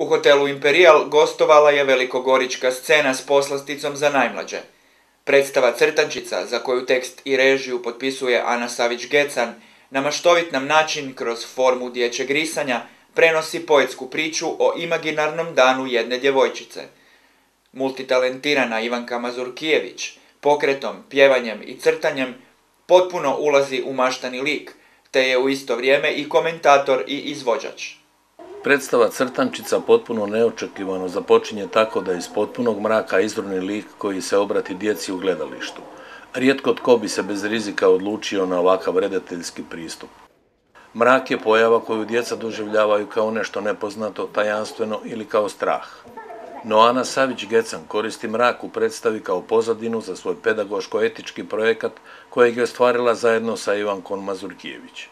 U hotelu Imperial gostovala je velikogorička scena s poslasticom za najmlađe. Predstava Crtančica, za koju tekst i režiju potpisuje Ana Savić-Gecan, na maštovit nam način kroz formu dječjeg risanja prenosi poetsku priču o imaginarnom danu jedne djevojčice. Multitalentirana Ivanka Mazurkijević, pokretom, pjevanjem i crtanjem, potpuno ulazi u maštani lik, te je u isto vrijeme i komentator i izvođač. Predstava Crtančica potpuno neočekivano započinje tako da iz potpunog mraka izvrni lik koji se obrati djeci u gledalištu. Rijetko tko bi se bez rizika odlučio na ovakav redateljski pristup. Mrak je pojava koju djeca doživljavaju kao nešto nepoznato, tajanstveno ili kao strah. No Ana Savić-Gecan koristi mrak u predstavi kao pozadinu za svoj pedagoško-etički projekat kojeg je ostvarila zajedno sa Ivankom Mazurkijević.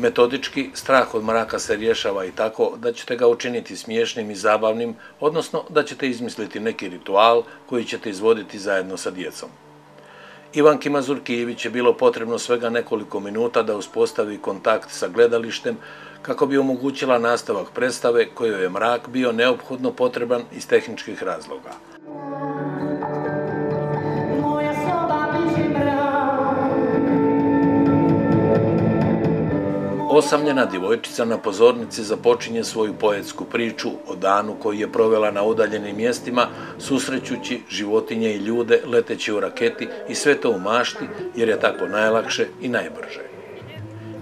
Metodički, strah od mraka se rješava i tako da ćete ga učiniti smiješnim i zabavnim, odnosno da ćete izmisliti neki ritual koji ćete izvoditi zajedno sa djecom. Ivanki Mazurkijević je bilo potrebno svega nekoliko minuta da uspostavi kontakt sa gledalištem kako bi omogućila nastavak predstave kojoj je mrak bio neophodno potreban iz tehničkih razloga. Osamljena djevojčica na pozornici započinje svoju poetsku priču o danu koji je provela na udaljenim mjestima, susrećući životinje i ljude leteći u raketi i sve to u mašti jer je tako najlakše i najbrže.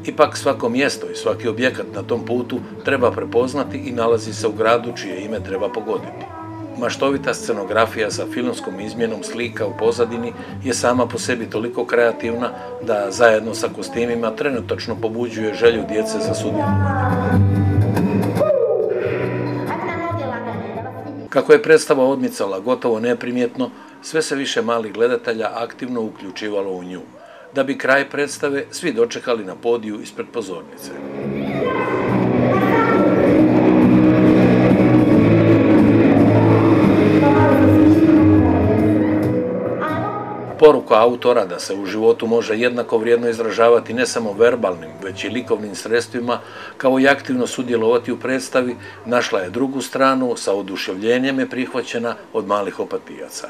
Ipak svako mjesto i svaki objekat na tom putu treba prepoznati i nalazi se u gradu čije ime treba pogoditi. Maštovita scenografija sa filmskom izmjenom slika u pozadini je sama po sebi toliko kreativna da zajedno sa kostimima trenutačno pobuđuje želju djece za sudjelovanje. Kako je predstava odmicala gotovo neprimjetno, sve se više malih gledatelja aktivno uključivalo u nju, da bi kraj predstave svi dočekali na podiju ispred pozornice. Poruka autora da se u životu može jednako vrijedno izražavati ne samo verbalnim, već i likovnim sredstvima, kao i aktivno sudjelovati u predstavi, našla je drugu stranu, sa oduševljenjem je prihvaćena od malih opatijaca.